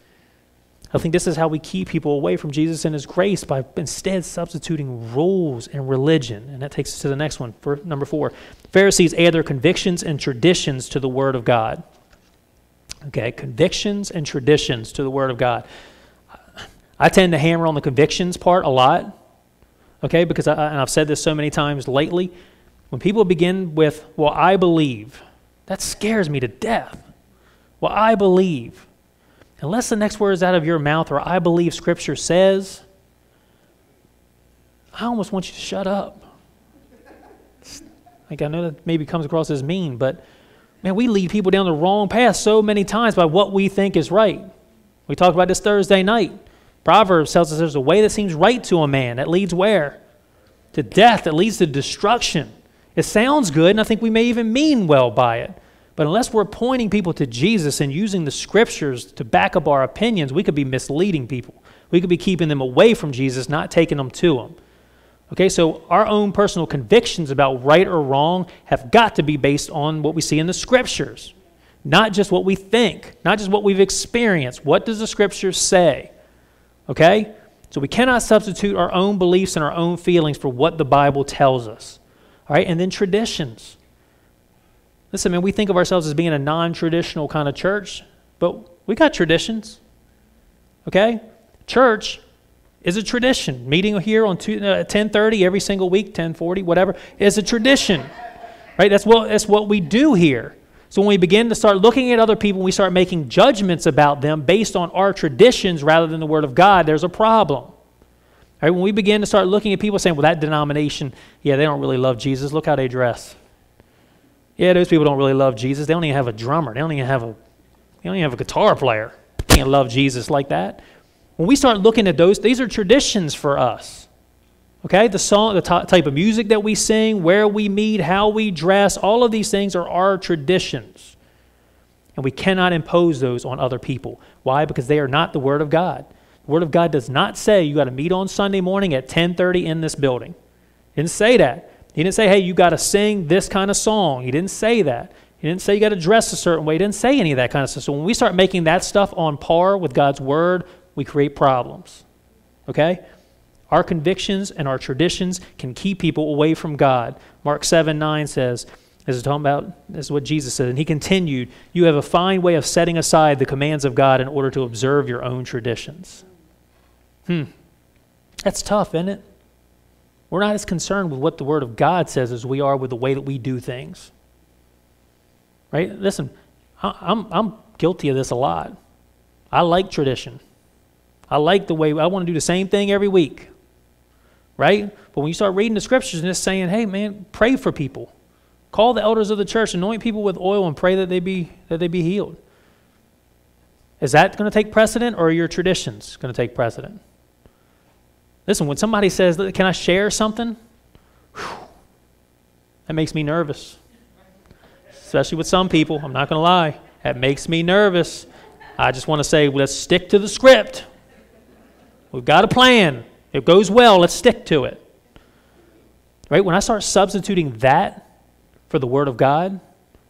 I think this is how we keep people away from Jesus and his grace by instead substituting rules and religion. And that takes us to the next one, for number four. Pharisees add their convictions and traditions to the Word of God. Okay, convictions and traditions to the Word of God. I tend to hammer on the convictions part a lot, okay, because I, and I've said this so many times lately. When people begin with, well, I believe, that scares me to death. Well, I believe unless the next word is out of your mouth or I believe Scripture says, I almost want you to shut up. Like, I know that maybe comes across as mean, but man, we lead people down the wrong path so many times by what we think is right. We talked about this Thursday night. Proverbs tells us there's a way that seems right to a man that leads where? To death, that leads to destruction. It sounds good, and I think we may even mean well by it. But unless we're pointing people to Jesus and using the scriptures to back up our opinions, we could be misleading people. We could be keeping them away from Jesus, not taking them to him. Okay, so our own personal convictions about right or wrong have got to be based on what we see in the scriptures, not just what we think, not just what we've experienced. What does the scriptures say? Okay? So we cannot substitute our own beliefs and our own feelings for what the Bible tells us. All right, and then traditions. Listen, man, we think of ourselves as being a non traditional kind of church, but we got traditions. Okay? Church is a tradition. Meeting here on two, uh, 1030 every single week, 1040, whatever, is a tradition. Right? That's what, that's what we do here. So when we begin to start looking at other people, we start making judgments about them based on our traditions rather than the Word of God, there's a problem. Right? When we begin to start looking at people saying, well, that denomination, yeah, they don't really love Jesus. Look how they dress. Yeah, those people don't really love Jesus. They don't even have a drummer. They don't even have a, they don't even have a guitar player. They can't love Jesus like that. When we start looking at those, these are traditions for us. Okay, the song, the type of music that we sing, where we meet, how we dress, all of these things are our traditions. And we cannot impose those on other people. Why? Because they are not the Word of God. The Word of God does not say you got to meet on Sunday morning at 10:30 in this building. He didn't say that. He didn't say, hey, you got to sing this kind of song. He didn't say that. He didn't say you got to dress a certain way. He didn't say any of that kind of stuff. So when we start making that stuff on par with God's Word, we create problems. Okay? Our convictions and our traditions can keep people away from God. Mark 7 9 says, this is talking about, this is what Jesus said. And he continued, You have a fine way of setting aside the commands of God in order to observe your own traditions. Hmm. That's tough, isn't it? We're not as concerned with what the Word of God says as we are with the way that we do things. Right? Listen, I'm, I'm guilty of this a lot. I like tradition. I like the way I want to do the same thing every week. Right? But when you start reading the scriptures and just saying, hey, man, pray for people. Call the elders of the church, anoint people with oil, and pray that they be, that they be healed. Is that going to take precedent, or are your traditions going to take precedent? Listen, when somebody says, Can I share something? Whew, that makes me nervous. Especially with some people, I'm not going to lie. That makes me nervous. I just want to say, let's stick to the script. We've got a plan. If it goes well, let's stick to it. Right? When I start substituting that for the Word of God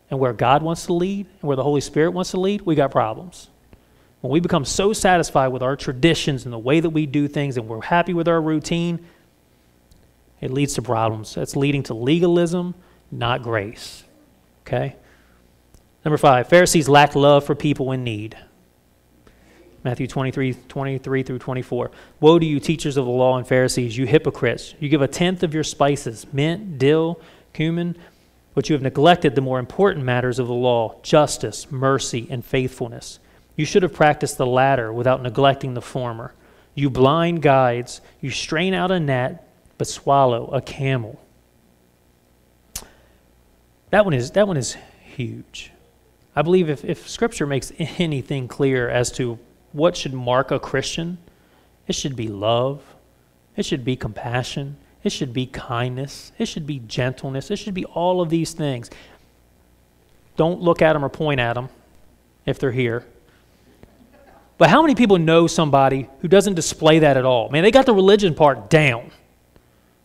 and where God wants to lead and where the Holy Spirit wants to lead, we got problems. When we become so satisfied with our traditions and the way that we do things and we're happy with our routine, it leads to problems. It's leading to legalism, not grace. Okay? Number five, Pharisees lack love for people in need. Matthew 23, 23 through 24. Woe to you, teachers of the law and Pharisees, you hypocrites! You give a tenth of your spices, mint, dill, cumin, but you have neglected the more important matters of the law justice, mercy, and faithfulness. You should have practiced the latter without neglecting the former. You blind guides, you strain out a gnat, but swallow a camel. That one is, that one is huge. I believe if, if Scripture makes anything clear as to what should mark a Christian, it should be love, it should be compassion, it should be kindness, it should be gentleness, it should be all of these things. Don't look at them or point at them if they're here. But how many people know somebody who doesn't display that at all? Man, they got the religion part down.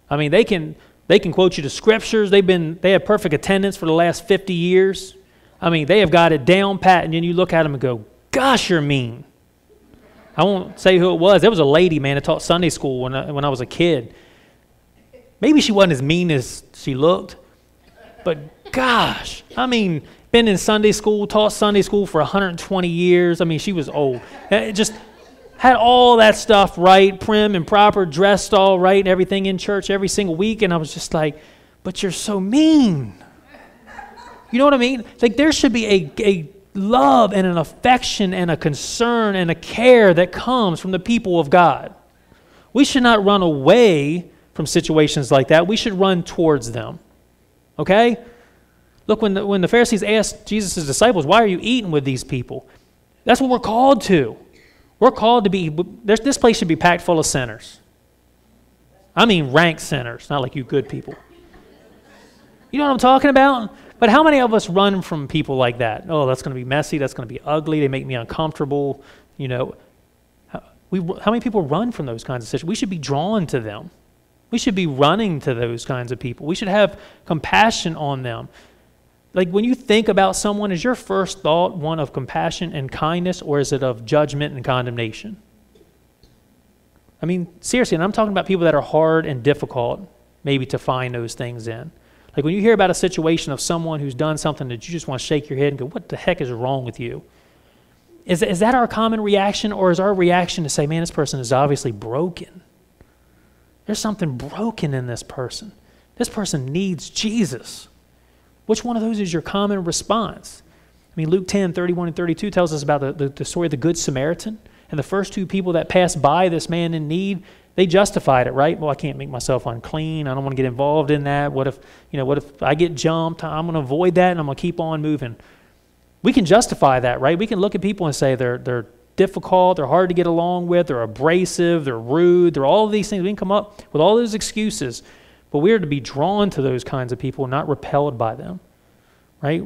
I mean, they can they can quote you the scriptures. They've been they have perfect attendance for the last 50 years. I mean, they have got it down pat, and then you look at them and go, "Gosh, you're mean." I won't say who it was. There was a lady, man, that taught Sunday school when I, when I was a kid. Maybe she wasn't as mean as she looked, but gosh, I mean, been in Sunday school, taught Sunday school for 120 years. I mean, she was old. It just had all that stuff right, prim and proper, dressed all right, and everything in church every single week. And I was just like, but you're so mean. You know what I mean? Like, there should be a, a love and an affection and a concern and a care that comes from the people of God. We should not run away from situations like that. We should run towards them. Okay? Look, when the, when the Pharisees asked Jesus' disciples, Why are you eating with these people? That's what we're called to. We're called to be, this place should be packed full of sinners. I mean, rank sinners, not like you good people. You know what I'm talking about? But how many of us run from people like that? Oh, that's going to be messy. That's going to be ugly. They make me uncomfortable. You know, we, how many people run from those kinds of situations? We should be drawn to them. We should be running to those kinds of people. We should have compassion on them. Like when you think about someone, is your first thought one of compassion and kindness, or is it of judgment and condemnation? I mean, seriously, and I'm talking about people that are hard and difficult, maybe to find those things in. Like when you hear about a situation of someone who's done something that you just want to shake your head and go, What the heck is wrong with you? Is, is that our common reaction, or is our reaction to say, Man, this person is obviously broken? There's something broken in this person. This person needs Jesus. Which one of those is your common response? I mean, Luke 10, 31 and 32 tells us about the, the, the story of the Good Samaritan. And the first two people that passed by this man in need, they justified it, right? Well, I can't make myself unclean. I don't want to get involved in that. What if, you know, what if I get jumped? I'm going to avoid that and I'm going to keep on moving. We can justify that, right? We can look at people and say they're, they're difficult, they're hard to get along with, they're abrasive, they're rude, they're all of these things. We can come up with all those excuses, but we are to be drawn to those kinds of people, not repelled by them, right?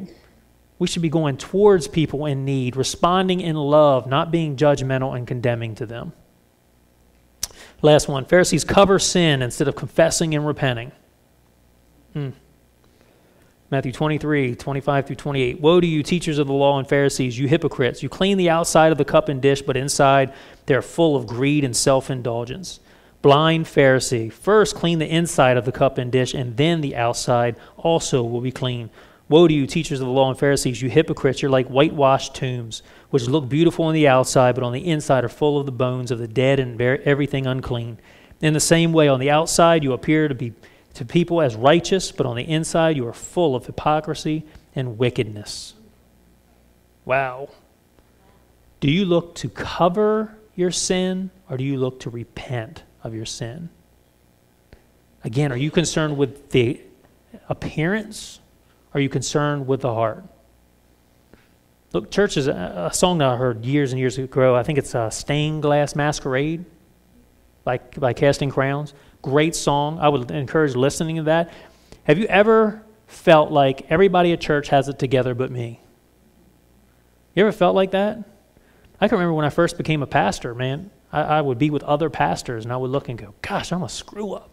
We should be going towards people in need, responding in love, not being judgmental and condemning to them. Last one Pharisees cover sin instead of confessing and repenting. Hmm. Matthew 23, 25 through 28. Woe to you, teachers of the law and Pharisees, you hypocrites! You clean the outside of the cup and dish, but inside they are full of greed and self indulgence. Blind Pharisee, first clean the inside of the cup and dish, and then the outside also will be clean. Woe to you, teachers of the law and Pharisees, you hypocrites! You're like whitewashed tombs, which look beautiful on the outside, but on the inside are full of the bones of the dead and everything unclean. In the same way, on the outside you appear to be to people as righteous, but on the inside you are full of hypocrisy and wickedness. Wow. Do you look to cover your sin or do you look to repent of your sin? Again, are you concerned with the appearance? Are you concerned with the heart? Look, church is a, a song that I heard years and years ago. I think it's a Stained Glass Masquerade by, by Casting Crowns. Great song. I would encourage listening to that. Have you ever felt like everybody at church has it together but me? You ever felt like that? I can remember when I first became a pastor, man, I, I would be with other pastors and I would look and go, gosh, I'm a screw up.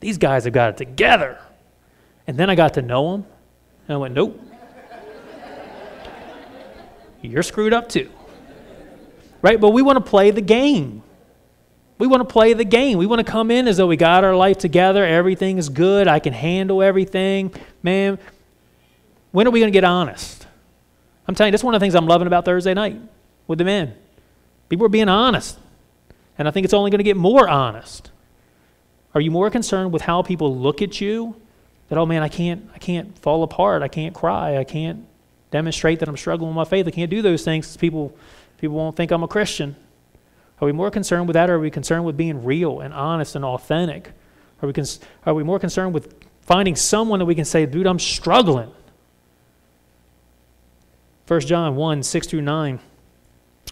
These guys have got it together. And then I got to know them and I went, nope. You're screwed up too. Right? But we want to play the game. We want to play the game. We want to come in as though we got our life together. Everything is good. I can handle everything. Man, when are we going to get honest? I'm telling you, that's one of the things I'm loving about Thursday night with the men. People are being honest. And I think it's only going to get more honest. Are you more concerned with how people look at you? That, oh man, I can't, I can't fall apart. I can't cry. I can't demonstrate that I'm struggling with my faith. I can't do those things people, people won't think I'm a Christian. Are we more concerned with that, or are we concerned with being real and honest and authentic? Are we, cons- are we more concerned with finding someone that we can say, dude, I'm struggling? 1 John 1 6 through 9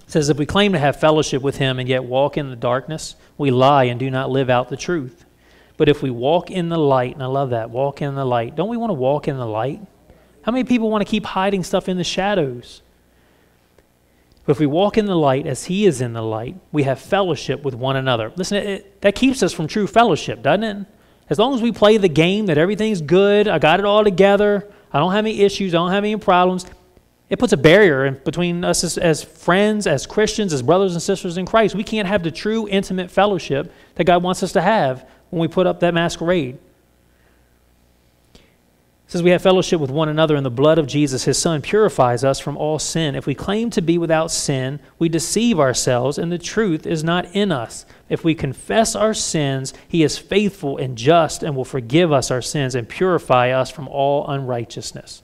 says, If we claim to have fellowship with him and yet walk in the darkness, we lie and do not live out the truth. But if we walk in the light, and I love that, walk in the light, don't we want to walk in the light? How many people want to keep hiding stuff in the shadows? But if we walk in the light as He is in the light, we have fellowship with one another. Listen, it, that keeps us from true fellowship, doesn't it? As long as we play the game that everything's good, I got it all together, I don't have any issues, I don't have any problems, it puts a barrier between us as, as friends, as Christians, as brothers and sisters in Christ. We can't have the true intimate fellowship that God wants us to have when we put up that masquerade says we have fellowship with one another in the blood of Jesus, his son, purifies us from all sin. If we claim to be without sin, we deceive ourselves, and the truth is not in us. If we confess our sins, he is faithful and just and will forgive us our sins and purify us from all unrighteousness.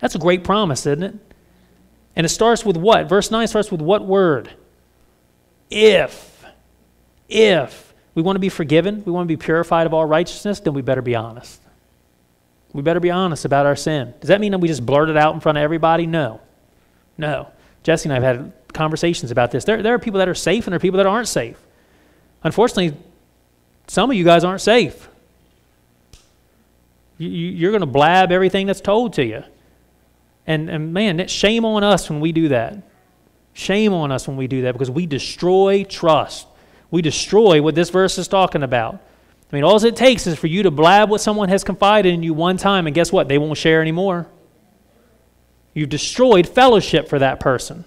That's a great promise, isn't it? And it starts with what? Verse 9 starts with what word? If. If we want to be forgiven, we want to be purified of all righteousness, then we better be honest. We better be honest about our sin. Does that mean that we just blurt it out in front of everybody? No. No. Jesse and I have had conversations about this. There, there are people that are safe and there are people that aren't safe. Unfortunately, some of you guys aren't safe. You, you're going to blab everything that's told to you. And, and man, shame on us when we do that. Shame on us when we do that because we destroy trust. We destroy what this verse is talking about. I mean, all it takes is for you to blab what someone has confided in you one time, and guess what? They won't share anymore. You've destroyed fellowship for that person.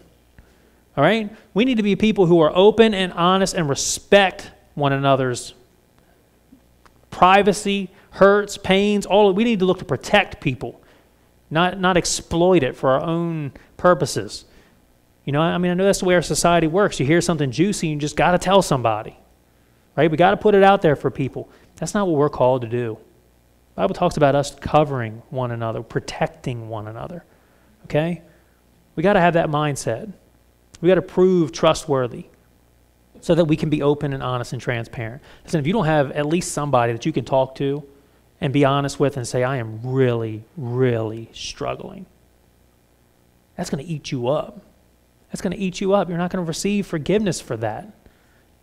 All right? We need to be people who are open and honest and respect one another's privacy, hurts, pains, all we need to look to protect people, not, not exploit it for our own purposes. You know, I mean, I know that's the way our society works. You hear something juicy, you just got to tell somebody, right? We got to put it out there for people. That's not what we're called to do. The Bible talks about us covering one another, protecting one another. Okay? We got to have that mindset. We got to prove trustworthy so that we can be open and honest and transparent. Listen, if you don't have at least somebody that you can talk to and be honest with and say, I am really, really struggling, that's going to eat you up. That's going to eat you up. You're not going to receive forgiveness for that.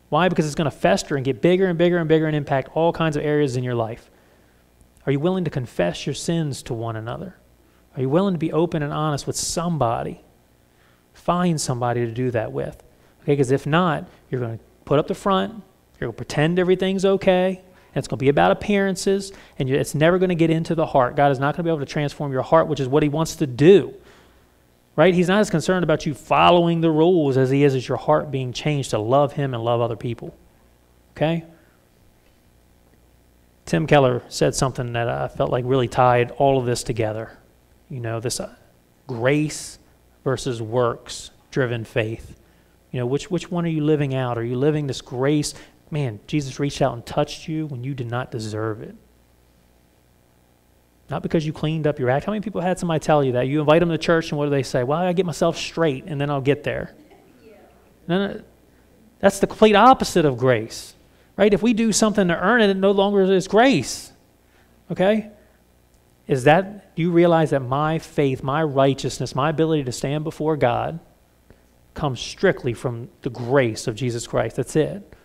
Why? Because it's going to fester and get bigger and bigger and bigger and impact all kinds of areas in your life. Are you willing to confess your sins to one another? Are you willing to be open and honest with somebody? Find somebody to do that with. Okay, because if not, you're going to put up the front, you're going to pretend everything's okay, and it's going to be about appearances, and it's never going to get into the heart. God is not going to be able to transform your heart, which is what He wants to do right? He's not as concerned about you following the rules as he is as your heart being changed to love him and love other people. Okay? Tim Keller said something that I felt like really tied all of this together. You know, this uh, grace versus works driven faith. You know, which, which one are you living out? Are you living this grace? Man, Jesus reached out and touched you when you did not deserve it. Not because you cleaned up your act. How many people had somebody tell you that? You invite them to church, and what do they say? Well, I get myself straight, and then I'll get there. Yeah. No, no, that's the complete opposite of grace, right? If we do something to earn it, it no longer is grace. Okay? Is that, do you realize that my faith, my righteousness, my ability to stand before God comes strictly from the grace of Jesus Christ? That's it.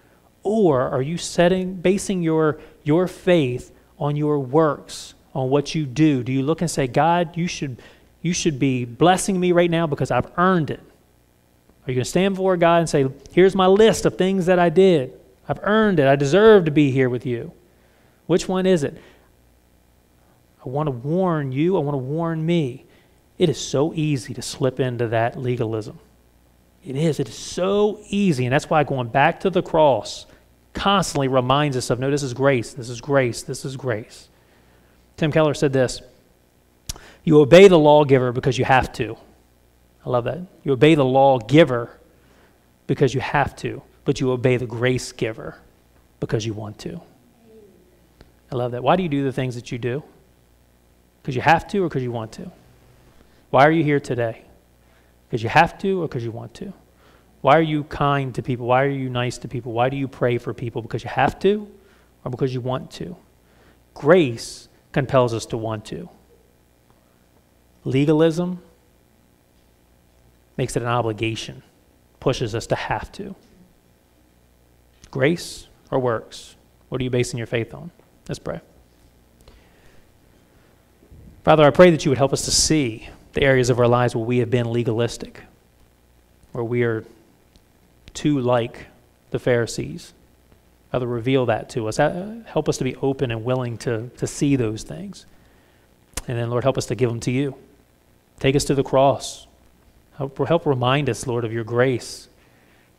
Or are you setting, basing your, your faith on your works? on what you do? Do you look and say, God, you should, you should be blessing me right now because I've earned it? Are you going to stand before God and say, Here's my list of things that I did? I've earned it. I deserve to be here with you. Which one is it? I want to warn you. I want to warn me. It is so easy to slip into that legalism. It is. It is so easy. And that's why going back to the cross constantly reminds us of no, this is grace. This is grace. This is grace. Tim Keller said this You obey the lawgiver because you have to. I love that. You obey the lawgiver because you have to, but you obey the grace giver because you want to. I love that. Why do you do the things that you do? Because you have to or because you want to? Why are you here today? Because you have to or because you want to? Why are you kind to people? Why are you nice to people? Why do you pray for people? Because you have to or because you want to? Grace compels us to want to. Legalism makes it an obligation, pushes us to have to. Grace or works? What are you basing your faith on? Let's pray. Father, I pray that you would help us to see the areas of our lives where we have been legalistic, where we are too like the Pharisees, Father, reveal that to us. Help us to be open and willing to, to see those things. And then, Lord, help us to give them to you. Take us to the cross. Help, help remind us, Lord, of your grace.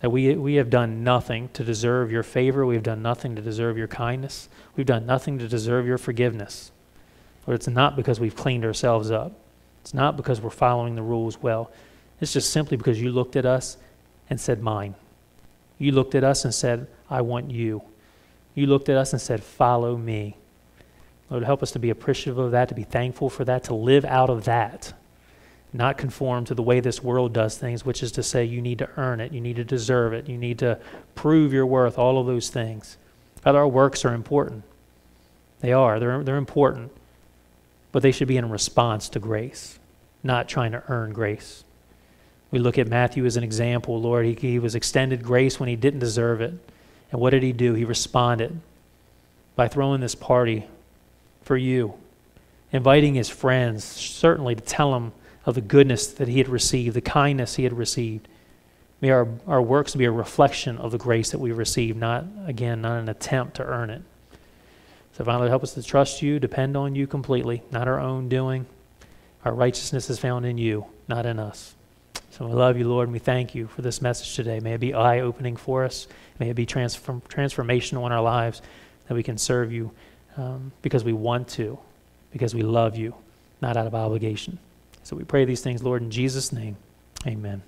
That we, we have done nothing to deserve your favor. We've done nothing to deserve your kindness. We've done nothing to deserve your forgiveness. Lord, it's not because we've cleaned ourselves up. It's not because we're following the rules well. It's just simply because you looked at us and said, Mine. You looked at us and said, I want you. You looked at us and said, Follow me. Lord, help us to be appreciative of that, to be thankful for that, to live out of that, not conform to the way this world does things, which is to say you need to earn it, you need to deserve it, you need to prove your worth, all of those things. Father, our works are important. They are, they're, they're important, but they should be in response to grace, not trying to earn grace. We look at Matthew as an example, Lord. He, he was extended grace when he didn't deserve it. And what did he do? He responded by throwing this party for you, inviting his friends, certainly to tell him of the goodness that he had received, the kindness he had received. May our, our works be a reflection of the grace that we receive, not, again, not an attempt to earn it. So, Father, help us to trust you, depend on you completely, not our own doing. Our righteousness is found in you, not in us. So we love you, Lord, and we thank you for this message today. May it be eye opening for us. May it be transform- transformational in our lives that we can serve you um, because we want to, because we love you, not out of obligation. So we pray these things, Lord, in Jesus' name. Amen.